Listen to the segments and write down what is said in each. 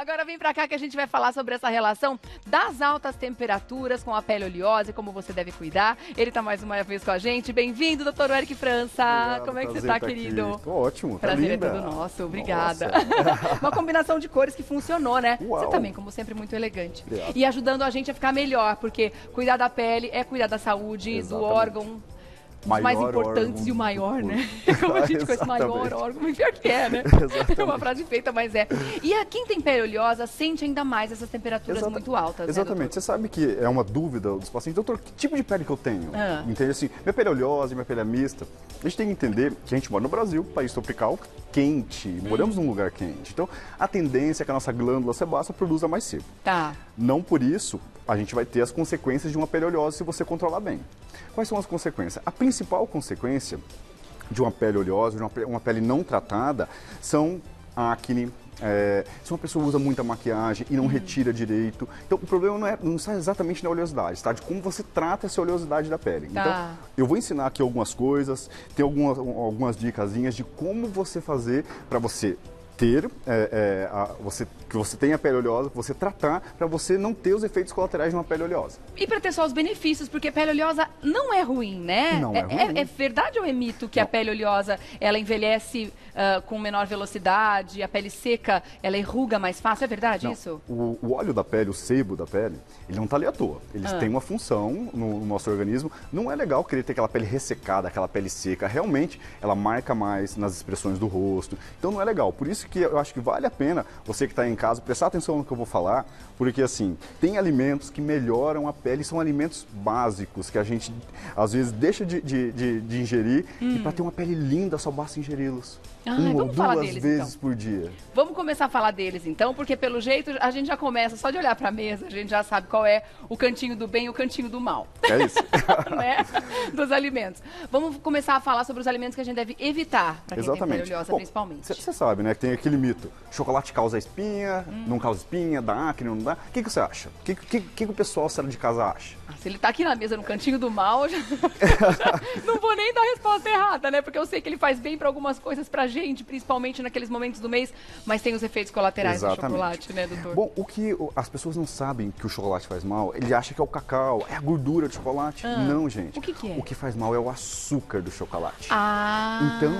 Agora vem pra cá que a gente vai falar sobre essa relação das altas temperaturas com a pele oleosa e como você deve cuidar. Ele tá mais uma vez com a gente. Bem-vindo, doutor Eric França. Obrigado, como é que você tá, tá querido? aqui. Tô ótimo, tá Prazer linda. é todo nosso, obrigada. Uma combinação de cores que funcionou, né? Uau. Você também, como sempre, muito elegante. Obrigado. E ajudando a gente a ficar melhor, porque cuidar da pele é cuidar da saúde, Exatamente. do órgão. Os mais Maior importantes e o maior, né? Como a gente esse maior órgão, pior que é, né? Exatamente. É uma frase feita, mas é. E a quem tem pele oleosa sente ainda mais essas temperaturas Exata- muito altas, né, Exatamente. Você sabe que é uma dúvida dos pacientes. Doutor, que tipo de pele que eu tenho? Ah. Entende assim? Minha pele é oleosa, minha pele é mista. A gente tem que entender que a gente mora no Brasil, país tropical, quente. Moramos num lugar quente. Então, a tendência é que a nossa glândula sebácea produza mais sebo. Tá. Não por isso a gente vai ter as consequências de uma pele oleosa se você controlar bem. Quais são as consequências? A principal consequência de uma pele oleosa, de uma pele não tratada, são acne. é, se uma pessoa usa muita maquiagem e não Uhum. retira direito. Então, o problema não, é, não está exatamente na oleosidade, está de como você trata essa oleosidade da pele. Tá. Então, eu vou ensinar aqui algumas coisas, tem algumas, algumas dicasinhas de como você fazer para você ter, é, é, a- você, que você tenha pele oleosa, você tratar, para você não ter os efeitos colaterais de uma pele oleosa. E pra ter só os benefícios, porque pele oleosa não é ruim, né? Não é ruim. é verdade ou é mito que a Não. pele oleosa ela envelhece ah, com menor velocidade, a pele seca ela enruga mais fácil? É verdade Não, isso? O, o óleo da pele, o sebo da pele, ele não está ali à toa. Eles Ah. têm uma função no, no nosso organismo. Não é legal querer ter aquela pele ressecada, aquela pele seca. Realmente, ela marca mais nas expressões do rosto. Então, não é legal. Por isso que eu acho que vale a pena você que está em casa prestar atenção no que eu vou falar, porque assim, tem alimentos que melhoram a pele, são alimentos básicos que a gente às vezes deixa de, de- de- de ingerir e para ter uma pele linda só basta ingeri-los. Ah, uma ou vamos duas deles, vezes então. por dia. Vamos começar a falar deles então, porque pelo jeito a gente já começa, só de olhar pra mesa, a gente já sabe qual é o cantinho do bem e o cantinho do mal. É isso. né? Dos alimentos. Vamos começar a falar sobre os alimentos que a gente deve evitar para quem tem pele oleosa, principalmente. Você sabe, né, que tem aquele mito. Chocolate causa espinha, Hum. não causa espinha, dá acne, não dá. O que, que você acha? O que, que, que, o pessoal sala de casa acha? Ah, Se ele tá aqui na mesa no cantinho do mal, já... não vou nem dar a resposta errada, né? Porque eu sei que ele faz bem para algumas coisas pra gente, principalmente naqueles momentos do mês, mas tem os efeitos colaterais do Exatamente. chocolate, né, doutor? Bom, o que as pessoas não sabem que o chocolate faz mal, ele acha que é o cacau, é a gordura do chocolate. não, gente. Ah, o que que é? O que faz mal é o açúcar do chocolate. Ah. Então,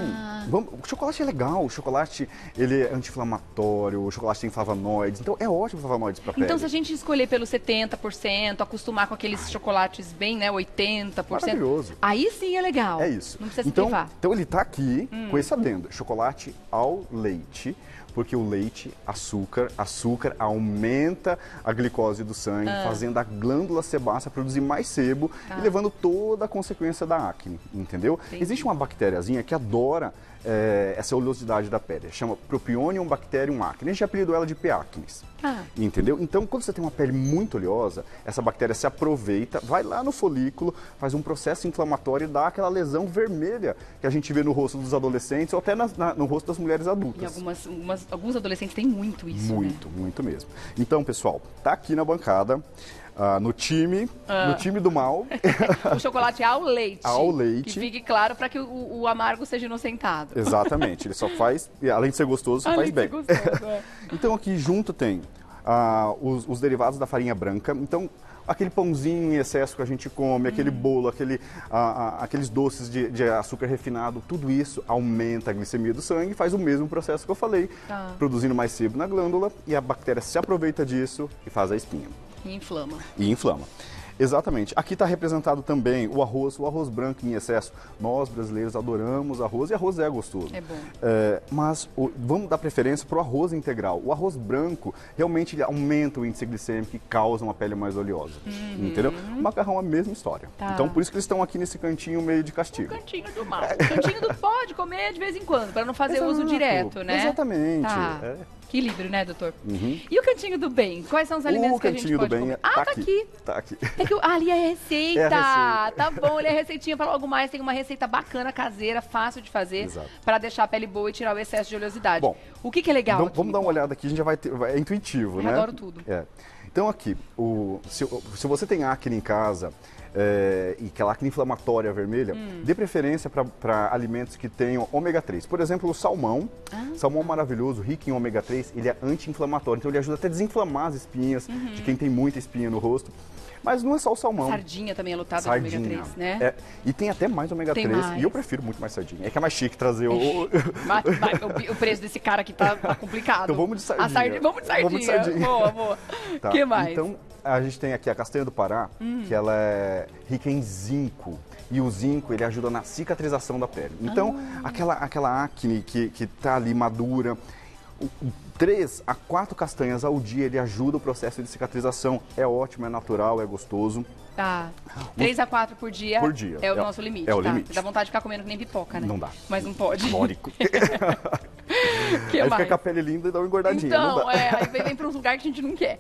vamos, o chocolate é legal, o chocolate ele é anti-inflamatório, o chocolate tem flavonoides, então é ótimo flavonoides para pele. Então, se a gente escolher pelo 70%, acostumar com aqueles chocolates bem, né, 80%. Maravilhoso. Aí sim é legal. É isso. Não precisa se então, privar. Hum. então ele está aqui com esse adendo, chocolate ao leite, porque o leite, açúcar, açúcar aumenta a glicose do sangue, Ah. fazendo a glândula sebácea produzir mais sebo e levando toda a consequência da acne, entendeu? Tá. Existe uma bactériazinha que adora eh, essa oleosidade da pele, chama Propionium bacterium acne. A gente apelidou ela de P. acnes. Ah. Entendeu? Então, quando você tem uma pele muito oleosa, essa bactéria se aproveita, vai lá no folículo, faz um processo inflamatório e dá aquela lesão vermelha que a gente vê no rosto dos adolescentes ou até na- na- no rosto das mulheres adultas. algumas, algumas- alguns adolescentes têm muito isso, né? Muito, muito mesmo. Então, pessoal, tá aqui na bancada, ah, no time, Ah. no time do mal. O chocolate ao leite. Ao leite. Que fique claro para que o, o amargo seja inocentado. Exatamente, ele só faz, além de ser gostoso, só Além faz bem. ser gostoso, é. Então aqui junto tem ah, os, os derivados da farinha branca. Então aquele pãozinho em excesso que a gente come, Hum. aquele bolo, aquele, ah, ah, aqueles doces de, de açúcar refinado, tudo isso aumenta a glicemia do sangue, faz o mesmo processo que eu falei, Tá. produzindo mais sebo na glândula e a bactéria se aproveita disso e faz a espinha E inflama. e inflama. Exatamente. Aqui está representado também o arroz, o arroz branco em excesso. Nós brasileiros adoramos arroz e arroz é gostoso. É bom. É, mas o- vamos dar preferência para o arroz integral. O arroz branco realmente aumenta o índice glicêmico e causa uma pele mais oleosa. Entendeu? O macarrão é a mesma história. Uhum. Tá. Então por isso que eles estão aqui nesse cantinho meio de castigo. Cantinho do mal. Cantinho do pode comer de vez em quando, para não fazer uso Exato, direto, né? Exatamente. Tá. É. Equilíbrio, né, doutor? Uhum. E o cantinho do bem? Quais são os alimentos o que a gente pode comer? é- Ah, tá tá aqui. aqui. Tá aqui. É que, ah, ali é receita. É receita. Tá bom, ele é receitinha para logo mais. Tem uma receita bacana, caseira, fácil de fazer, para deixar a pele boa e tirar o excesso de oleosidade. Bom, o que, que é legal Vamos, aqui? vamos dar uma olhada aqui, a gente já vai ter. É intuitivo, Eu né? adoro tudo. É. Então aqui, o, se, se você tem acne em casa, é, e aquela acne inflamatória vermelha, Hum. dê preferência para alimentos que tenham ômega 3. Por exemplo, o salmão. Ah. Salmão maravilhoso, rico em ômega 3, ele é anti-inflamatório. Então ele ajuda até a desinflamar as espinhas Uhum. de quem tem muita espinha no rosto. Mas não é só o salmão. Sardinha também é lotada de ômega 3, né? É, e tem até mais ômega Tem 3. mais. E eu prefiro muito mais sardinha. É que é mais chique trazer o. o- Mas- mas o, o preço desse cara aqui tá, tá complicado. Então vamos de sardinha. A sardinha vamos de sardinha. Vamos de sardinha. Boa, boa. Tá, que mais? Então, a gente tem aqui a castanha do Pará, que ela é rica em zinco. E o zinco, ele ajuda na cicatrização da pele. Então, Ah. aquela, aquela acne que, que tá ali madura, três a quatro castanhas ao dia, ele ajuda o processo de cicatrização. É ótimo, é natural, é gostoso. Tá. 3 a 4 por dia. Por dia. É o É nosso limite. é o tá? limite. Dá vontade de ficar comendo que nem pipoca, né? Não dá. Mas não pode. que Aí mais? fica com a pele linda e dá uma engordadinha. não Então, é, aí vem, vem pra uns lugares que a gente não quer.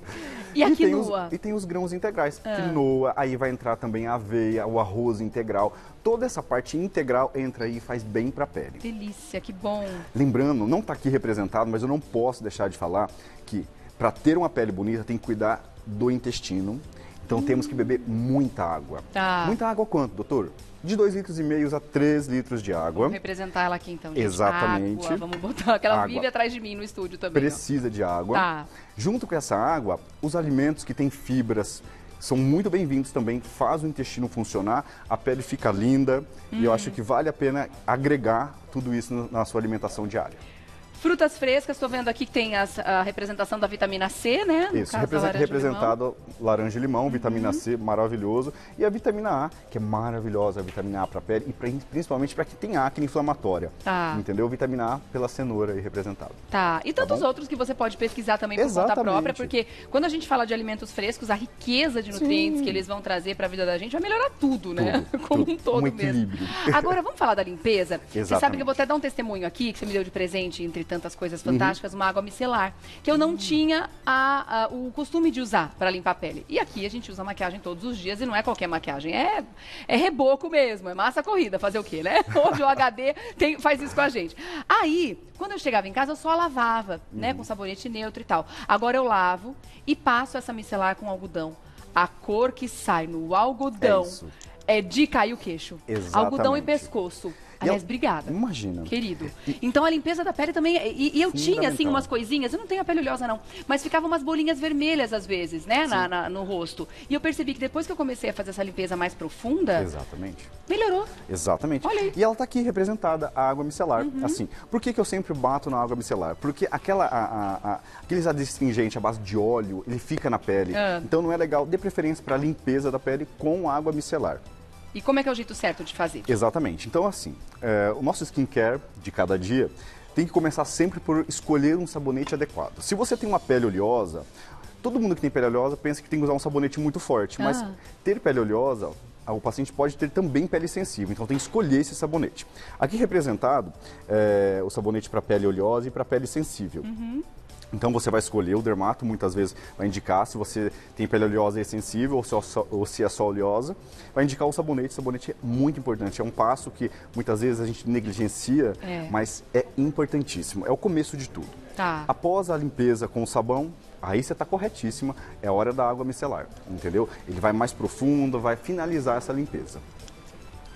E a E tem, os, quinoa? e tem os grãos integrais. Ah. Quinoa, aí vai entrar também a aveia, o arroz integral. Toda essa parte integral entra aí e faz bem para a pele. Delícia, que bom. Lembrando, não está aqui representado, mas eu não posso deixar de falar que para ter uma pele bonita tem que cuidar do intestino. Então temos que beber muita água. Tá. Muita água quanto, doutor? De 2,5 litros e meio a 3 litros de água. Vamos representar ela aqui então, gente. Exatamente. Água, vamos botar. Que ela Água. vive atrás de mim no estúdio também. ó. Precisa de água. Tá. Junto com essa água, os alimentos que têm fibras são muito bem-vindos também, faz o intestino funcionar, a pele fica linda e eu acho que vale a pena agregar tudo isso na sua alimentação diária. Frutas frescas, estou vendo aqui que tem as- a representação da vitamina C, né? No Isso, represen- laranja limão. Uhum. representado laranja e limão, vitamina C, maravilhoso. E a vitamina A, que é maravilhosa, a vitamina A para a pele e pra- principalmente para quem tem acne inflamatória. Tá. Entendeu? Vitamina A pela cenoura aí representado. Tá, e tantos bom? outros que você pode pesquisar também por conta Exatamente. própria, porque quando a gente fala de alimentos frescos, a riqueza de nutrientes Sim. que eles vão trazer para a vida da gente vai melhorar tudo, né? Tudo, Como tudo. um todo Um mesmo. equilíbrio. Agora, vamos falar da limpeza? Você sabe Exatamente. que eu vou até dar um testemunho aqui, que você me deu de presente, entre tantas coisas Uhum. fantásticas, uma água micelar, que eu não tinha a- a- o costume de usar para limpar a pele. E aqui a gente usa maquiagem todos os dias e não é qualquer maquiagem, é, é reboco mesmo, é massa corrida, fazer o quê, né? Hoje o HD tem- faz isso com a gente. Aí, quando eu chegava em casa, eu só lavava, Uhum. né, com sabonete neutro e tal. Agora eu lavo e passo essa micelar com algodão. A cor que sai no algodão É é de cair o queixo. Exatamente. Algodão e pescoço. E Aliás, eu- obrigada. Imagina. Querido. Então a limpeza da pele também. é- E, e eu tinha, assim, umas coisinhas. Eu não tenho a pele oleosa, não. Mas ficavam umas bolinhas vermelhas, às vezes, né? na- na- no rosto. E eu percebi que depois que eu comecei a fazer essa limpeza mais profunda, Exatamente. melhorou. Exatamente. Olha aí. Uhum. E ela está aqui representada, a água micelar. Assim, por que, que eu sempre bato na água micelar? Porque aquela, a, a, a, aqueles adstringentes à base de óleo, ele fica na pele. Ah. Então não é legal. Dê preferência para a limpeza da pele com água micelar. E como é que é o jeito certo de fazer? Exatamente. Então, assim, é, o nosso skincare de cada dia tem que começar sempre por escolher um sabonete adequado. Se você tem uma pele oleosa, todo mundo que tem pele oleosa pensa que tem que usar um sabonete muito forte, mas Ah. ter pele oleosa, ah, o paciente pode ter também pele sensível, então tem que escolher esse sabonete. Aqui representado é, o sabonete para pele oleosa e para pele sensível. Então você vai escolher, o dermato muitas vezes vai indicar se você tem pele oleosa e sensível ou se, é só, ou se é só oleosa. Vai indicar o sabonete, o sabonete é muito importante, é um passo que muitas vezes a gente negligencia, É. mas é importantíssimo, é o começo de tudo. Tá. Após a limpeza com o sabão, aí você está corretíssima, é a hora da água micelar, entendeu? Ele vai mais profundo, vai finalizar essa limpeza.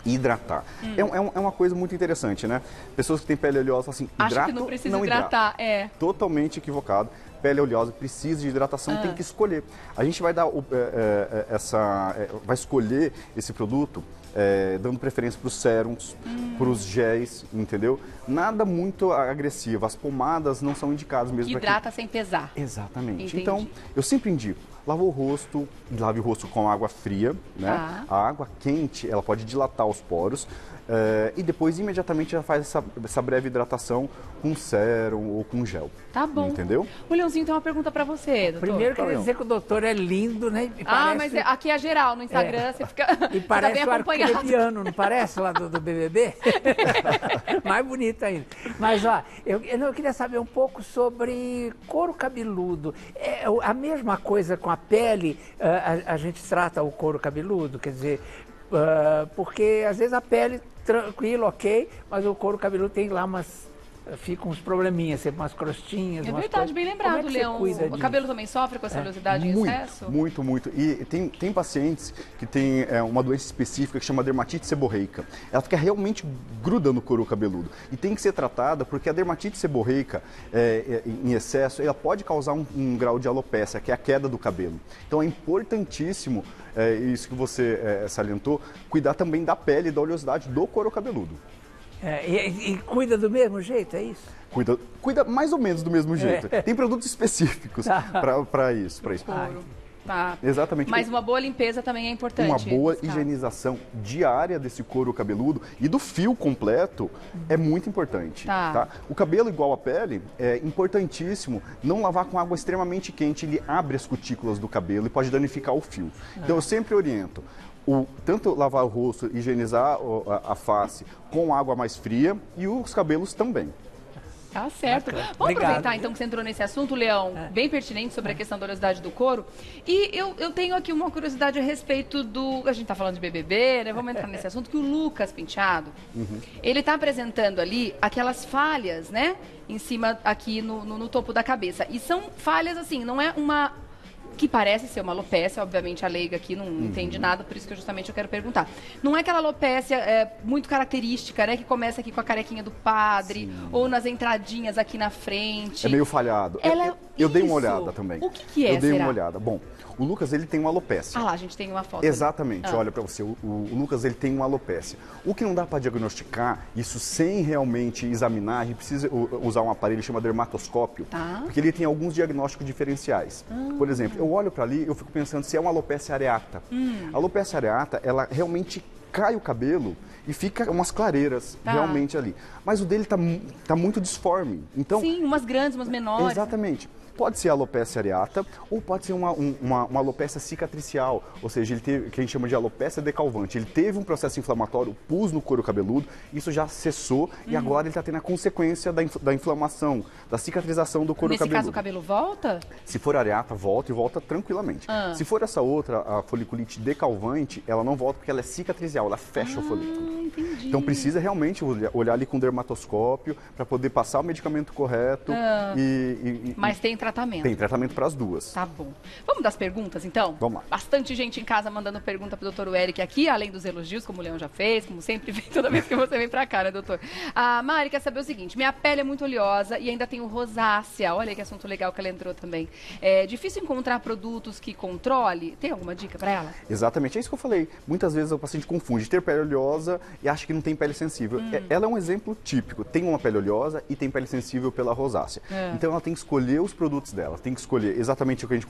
Hidratar. Hum. É, um- é é uma coisa muito interessante, né? Pessoas que têm pele oleosa falam assim, Acho hidrato, que não precisa hidrata hidratar. É. totalmente equivocado. Pele oleosa precisa de hidratação, Ah. tem que escolher. A gente vai dar é, é, é, essa, é, vai escolher esse produto dando preferência para os sérums, Hum. para os géis, entendeu? Nada muito agressivo. As pomadas não são indicadas mesmo hidrata sem pesar. Exatamente. Entendi. Então, eu sempre indico, lava o rosto, lave o rosto com água fria, né? Tá. A água quente, ela pode dilatar os poros. eh, e depois, imediatamente, já faz essa, essa breve hidratação com sérum ou com gel. Tá bom. Entendeu? O Leãozinho tem uma pergunta pra você, doutor. Primeiro, queria Leão? dizer que o doutor é lindo, né? E Ah, parece- mas é- aqui é geral, no Instagram você fica E parece tá bem o acompanhado. arcrebiano, não parece lá do, do BBB? Mais bonito ainda. Mas, ó, eu, eu queria saber um pouco sobre couro cabeludo. É a mesma coisa com a pele, ah, a, a gente trata o couro cabeludo, quer dizer, ah, porque às vezes a pele tranquilo, ok, mas o couro cabeludo tem lá umas ficam uns probleminhas, sempre umas crostinhas. É umas verdade, coisas. bem Como lembrado, é Leão. cuida O disso? cabelo também sofre com essa oleosidade em muito, excesso? Muito, muito. E tem, tem pacientes que têm é, uma doença específica que chama dermatite seborreica. Ela fica realmente gruda no couro cabeludo. E tem que ser tratada porque a dermatite seborreica, é, é, em excesso, ela pode causar um, um grau de alopécia, que é a queda do cabelo. Então é importantíssimo, é, isso que você é, salientou, cuidar também da pele e da oleosidade do couro cabeludo. É, e, e cuida do mesmo jeito, é isso? Cuida, cuida mais ou menos do mesmo jeito. É. Tem produtos específicos Tá. para isso. Pra isso. Couro. Tá. Exatamente. Mas uma boa limpeza também é importante. Uma boa higienização diária desse couro cabeludo e do fio completo é muito importante. Tá. O cabelo, igual a pele, é importantíssimo não lavar com água extremamente quente. Ele abre as cutículas do cabelo e pode danificar o fio. Então eu sempre oriento. O, tanto lavar o rosto, higienizar a, a face com água mais fria e os cabelos também. Tá certo. Bacana. Vamos Obrigado. aproveitar então que você entrou nesse assunto, Leão, É. bem pertinente sobre a questão da oleosidade do couro. E eu, eu tenho aqui uma curiosidade a respeito do. A gente tá falando de BBB, né? Vamos entrar nesse assunto, que o Lucas Penteado, Uhum. ele tá apresentando ali aquelas falhas, né? Em cima, aqui no, no, no topo da cabeça. E são falhas assim, não é uma. Que parece ser uma alopécia, obviamente a leiga aqui não Uhum. entende nada, por isso que eu justamente eu quero perguntar. Não é aquela alopécia é, muito característica, né? Que começa aqui com a carequinha do padre, ou nas entradinhas aqui na frente. É meio falhado. Ela- eu, eu dei uma olhada também. O que que é, Eu dei será? uma olhada. Bom, o Lucas ele tem uma alopecia. Ah lá, a gente tem uma foto. Exatamente, Ah. olha para você, o, o Lucas ele tem uma alopecia. O que não dá para diagnosticar isso sem realmente examinar, a gente precisa usar um aparelho que chama dermatoscópio, Tá. porque ele tem alguns diagnósticos diferenciais. Ah. Por exemplo, eu olho para ali, eu fico pensando se é uma alopecia areata. Hum. A alopecia areata, ela realmente cai o cabelo e fica umas clareiras Tá. realmente ali. Mas o dele tá, tá muito disforme. Então, Sim, umas grandes, umas menores. Exatamente. Pode ser alopecia areata ou pode ser uma, um- uma, uma alopecia cicatricial, ou seja, ele teve, que a gente chama de alopecia decalvante. Ele teve um processo inflamatório, pus no couro cabeludo, isso já cessou Uhum. e agora ele está tendo a consequência da, da inflamação, da cicatrização do couro Nesse cabeludo. caso, o cabelo volta? Se for areata, volta e volta tranquilamente. Ah. Se for essa outra, a foliculite decalvante, ela não volta porque ela é cicatricial, ela fecha o folículo. Ah, entendi. Então precisa realmente olhar, olhar ali com dermatoscópio para poder passar o medicamento correto Ah. e, e- e- Mas tem tratamento. tem tratamento para as duas. Tá bom. Vamos das perguntas, então? Vamos lá. Bastante gente em casa mandando pergunta pro doutor Eric aqui, além dos elogios, como o Leão já fez, como sempre vem toda vez que você vem pra cá, né, doutor? A Mari quer saber o seguinte: minha pele é muito oleosa e ainda tenho rosácea. Olha que assunto legal que ela entrou também. É difícil encontrar produtos que controle. Tem alguma dica pra ela? Exatamente, é isso que eu falei. Muitas vezes o paciente confunde ter pele oleosa e acha que não tem pele sensível. Hum. É- Ela é um exemplo típico. Tem uma pele oleosa e tem pele sensível pela rosácea. É. Então ela tem que escolher os produtos dela. Tem que escolher exatamente o que a gente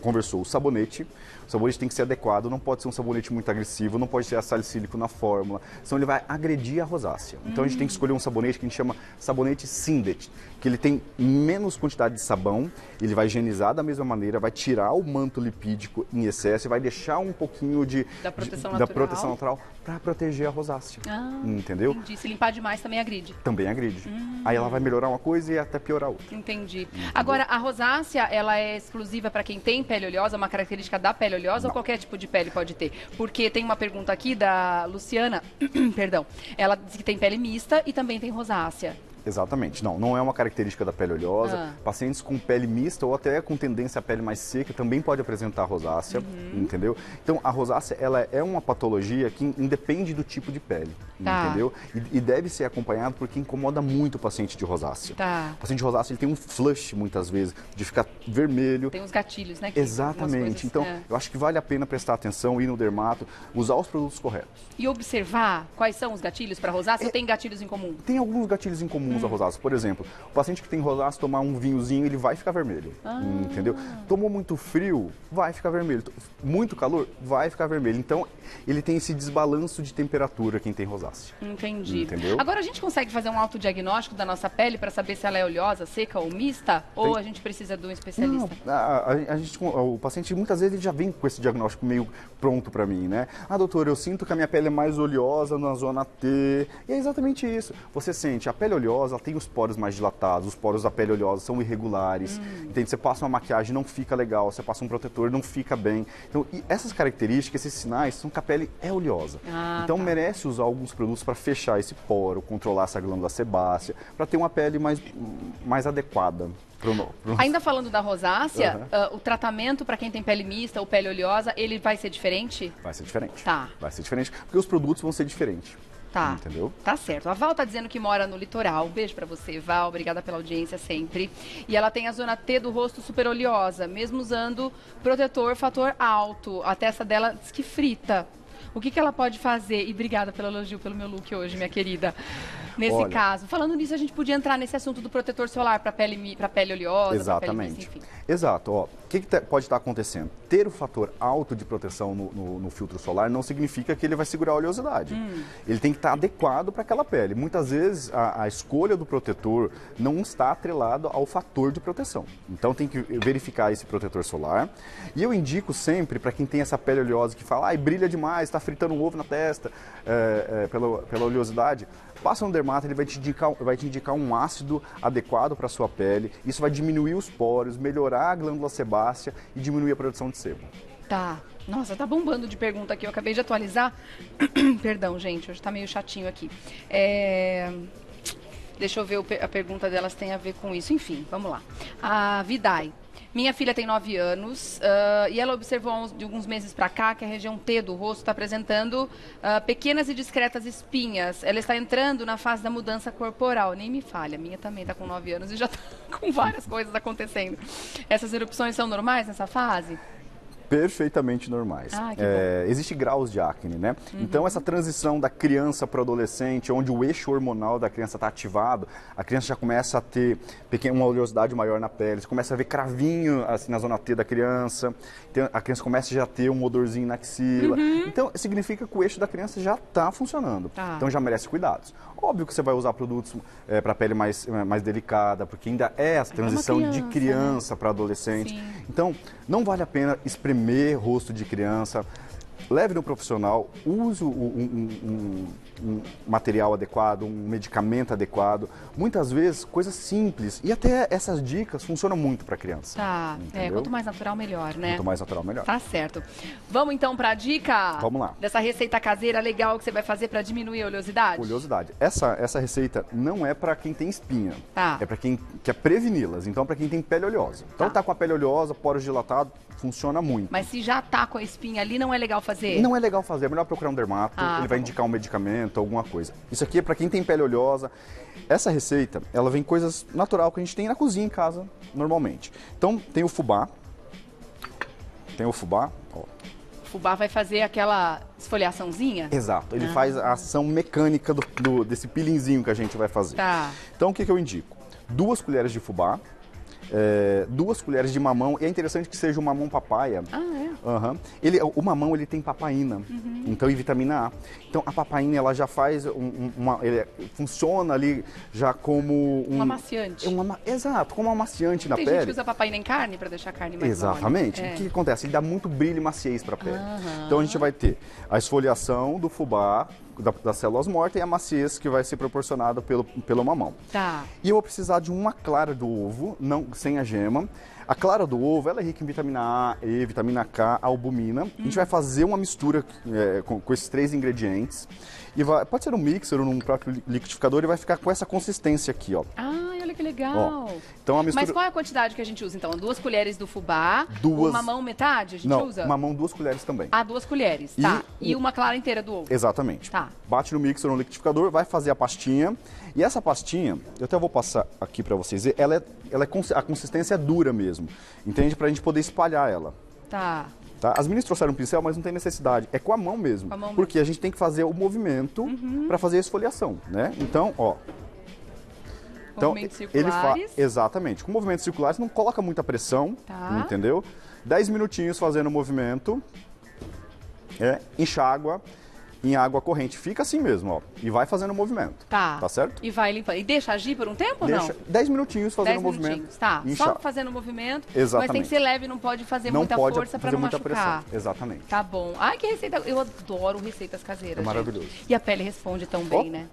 conversou. O sabonete. O sabonete tem que ser adequado. Não pode ser um sabonete muito agressivo. Não pode ser salicílico na fórmula. Senão ele vai agredir a rosácea. Então a gente tem que escolher um sabonete que a gente chama sabonete Sindet. Que ele tem menos quantidade de sabão. Ele vai higienizar da mesma maneira. Vai tirar o manto lipídico em excesso. E vai deixar um pouquinho de... Da proteção de- natural. Da proteção natural para proteger a rosácea. Ah, Entendeu? Entendi. Se limpar demais também agride. Também agride. Aí ela vai melhorar uma coisa e até piorar outra. Entendi. Agora, a rosácea, ela é exclusiva para quem tem pele oleosa, uma característica da pele oleosa ou qualquer tipo de pele pode ter? Porque tem uma pergunta aqui da Luciana, perdão. Ela diz que tem pele mista e também tem rosácea. Exatamente. Não, não é uma característica da pele oleosa. Ah. Pacientes com pele mista ou até com tendência à pele mais seca também pode apresentar rosácea, Uhum. entendeu? Então, a rosácea, ela é uma patologia que independe do tipo de pele, Tá. entendeu? E, e deve ser acompanhado porque incomoda muito o paciente de rosácea. Tá. O paciente de rosácea, ele tem um flush, muitas vezes, de ficar vermelho. Tem uns gatilhos, né? Exatamente. coisas- então, é. eu acho que vale a pena prestar atenção, ir no dermato, usar os produtos corretos. E observar quais são os gatilhos para É. rosácea ou tem gatilhos em comum? Tem alguns gatilhos Hum. à rosácea. Por exemplo, o paciente que tem rosácea tomar um vinhozinho, ele vai ficar vermelho. Ah. Entendeu? Tomou muito frio, vai ficar vermelho. Muito calor, vai ficar vermelho. Então, ele tem esse desbalanço de temperatura quem tem rosácea. Entendi. Entendeu? Agora a gente consegue fazer um autodiagnóstico da nossa pele para saber se ela é oleosa, seca ou mista? Ou Tem. a gente precisa de um especialista? Não, a, a- a gente, o paciente muitas vezes ele já vem com esse diagnóstico meio pronto para mim, né? Ah, doutor, eu sinto que a minha pele é mais oleosa na zona T. E é exatamente isso. Você sente a pele oleosa, ela tem os poros mais dilatados, os poros da pele oleosa são irregulares. Hum. Entende? Você passa uma maquiagem, não fica legal, você passa um protetor, não fica bem. Então, e essas características, esses sinais, são que a pele é oleosa. Ah, então, tá. merece usar alguns produtos para fechar esse poro, controlar essa glândula sebácea, para ter uma pele mais, mais adequada. Pro, pro- Ainda falando da rosácea, Aham. ah, o tratamento para quem tem pele mista ou pele oleosa, ele vai ser diferente? Vai ser diferente. Tá. Vai ser diferente, porque os produtos vão ser diferentes. Tá. Entendeu? Tá certo. A Val tá dizendo que mora no litoral. Beijo pra você, Val. Obrigada pela audiência sempre. E ela tem a zona T do rosto super oleosa, mesmo usando protetor fator alto. A testa dela diz que frita. O que, que ela pode fazer? E obrigada pelo elogio pelo meu look hoje, minha querida. Nesse Olha- caso. Falando nisso, a gente podia entrar nesse assunto do protetor solar para pele, pra pele oleosa, pele Exatamente. mista, enfim. Exato. Ó, que, que tá- pode estar acontecendo? Ter o fator alto de proteção no, no- no filtro solar não significa que ele vai segurar a oleosidade. Hum. Ele tem que estar adequado para aquela pele. Muitas vezes a, a escolha do protetor não está atrelada ao fator de proteção. Então tem que verificar esse protetor solar. E eu indico sempre para quem tem essa pele oleosa que fala, ai, brilha demais, está fritando um ovo na testa é, é, pela, pela oleosidade. Passa no dermato, ele vai te indicar, vai te indicar um ácido adequado para a sua pele. Isso vai diminuir os poros, melhorar a glândula sebácea e diminuir a produção de sebo. Tá. Nossa, tá bombando de pergunta aqui. Eu acabei de atualizar. Perdão, gente, hoje tá meio chatinho aqui. É, Deixa eu ver a pergunta delas tem a ver com isso. Enfim, vamos lá. A Vidai. Minha filha tem 9 anos ah, e ela observou de alguns meses para cá que a região T do rosto está apresentando ah, pequenas e discretas espinhas. Ela está entrando na fase da mudança corporal. Nem me falha, minha também está com 9 anos e já está com várias coisas acontecendo. Essas erupções são normais nessa fase? Perfeitamente normais. Ah, É, existe graus de acne, né? Então essa transição da criança para o adolescente, onde o eixo hormonal da criança está ativado, a criança já começa a ter pequena, uma oleosidade maior na pele, você começa a ver cravinho assim, na zona T da criança, tem- a criança começa já a ter um odorzinho na axila. Então significa que o eixo da criança já está funcionando. Tá. Então já merece cuidados. Óbvio que você vai usar produtos para pele mais, mais delicada, porque ainda é essa transição criança, de né? criança para adolescente. Sim. Então, não vale a pena espremer rosto de criança. Leve no profissional, use um, um- um- um material adequado, um medicamento adequado. Muitas vezes, coisas simples. E até essas dicas funcionam muito para criança. Tá. É, quanto mais natural, melhor, né? Quanto mais natural, melhor. Tá certo. Vamos então para a dica? Vamos lá. Dessa receita caseira legal que você vai fazer para diminuir a oleosidade? Oleosidade. Essa, essa receita não é para quem tem espinha. Tá. É para quem quer preveni-las. Então, para quem tem pele oleosa. Então, Tá. tá com a pele oleosa, poros dilatados, funciona muito. Mas se já tá com a espinha ali, não é legal fazer? Não é legal fazer, é melhor procurar um dermato, Ah, ele tá vai bom. indicar um medicamento, alguma coisa. Isso aqui é para quem tem pele oleosa. Essa receita, ela vem coisas natural que a gente tem na cozinha em casa, normalmente. Então, tem o fubá. Tem o fubá, ó. O fubá vai fazer aquela esfoliaçãozinha? Exato, ele Ah. faz a ação mecânica do, do- desse peelinzinho que a gente vai fazer. Tá. Então, o que, que eu indico? Duas colheres de fubá, é, duas colheres de mamão, e é interessante que seja um mamão papaya. Ah, é? Aham. Ele, o mamão ele tem papaina, Uhum. então e vitamina A. Então a papaina ela já faz um- um- uma, ele é- funciona ali já como um Um amaciante. é um ama- exato, como um amaciante na Tem pele. gente que usa papaina em carne para deixar a carne mais Exatamente. mole. O que, acontece? Ele dá muito brilho e maciez para a pele. Aham. Então a gente vai ter a esfoliação do fubá, da- das células mortas e a maciez que vai ser proporcionada pelo, pelo mamão. Tá. E eu vou precisar de uma clara do ovo, não sem a gema. A clara do ovo ela é rica em vitamina A, E, vitamina K, albumina. A gente vai fazer uma mistura é, com, com esses três ingredientes. E vai, pode ser um mixer ou num próprio li- liquidificador e vai ficar com essa consistência aqui, ó. Ai, olha que legal. Então a mistura. Mas qual é a quantidade que a gente usa, então? Duas colheres do fubá, Duas- o mamão metade a gente Não, usa? mamão duas colheres também. Ah, duas colheres, E tá. E o- uma clara inteira do ovo. Exatamente. Tá. Bate no mixer ou no liquidificador, vai fazer a pastinha. E essa pastinha, eu até vou passar aqui para vocês verem, ela é, ela é, a consistência é dura mesmo. Entende? Pra gente poder espalhar ela. Tá. Tá? As meninas trouxeram um pincel, mas não tem necessidade. É com a mão mesmo. Com a mão Uhum. porque a gente tem que fazer o movimento para fazer a esfoliação, né? Então, ó. Então, Movimentos ele fa... circulares. Exatamente. Com movimentos circulares não coloca muita pressão, Tá. entendeu? 10 minutinhos fazendo o movimento. É, enxágua em água corrente. Fica assim mesmo, ó. E vai fazendo o movimento. Tá. Tá certo? E vai limpando. E deixa agir por um tempo ou Deixa não? 10 minutinhos fazendo Dez o movimento. minutinhos, tá. Só fazendo o movimento. Mas tem Exatamente. que ser leve, não pode fazer Não muita pode força para não muita machucar. pressão. Exatamente. Tá bom. Ai, que receita. Eu adoro receitas caseiras. É maravilhoso. gente. E a pele responde tão bem, Ó. né?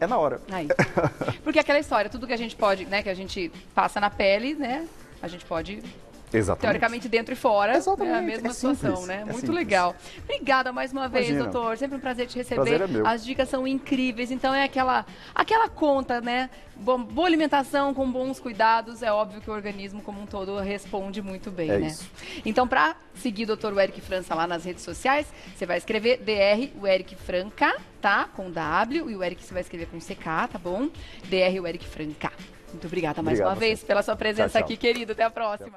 É na hora. Aí. Porque aquela história, tudo que a gente pode, né, que a gente passa na pele, né, a gente pode Exatamente. teoricamente dentro e fora, Exatamente, é a mesma é situação, simples, né? é Muito simples. legal. Obrigada mais uma vez, Imagina. doutor. Sempre um prazer te receber. Prazer é meu. As dicas são incríveis. Então é aquela aquela conta, né? Bo- Boa alimentação com bons cuidados, é óbvio que o organismo como um todo responde muito bem, É né? isso. Então, para seguir o Dr. Eric França lá nas redes sociais, você vai escrever DR, o Eric Franca, tá? Com W, e o Eric você vai escrever com CK, tá bom? DR, o Eric Franca. Muito obrigada mais Obrigado uma vez pela sua presença Tchau, tchau. aqui, querido. Até a próxima.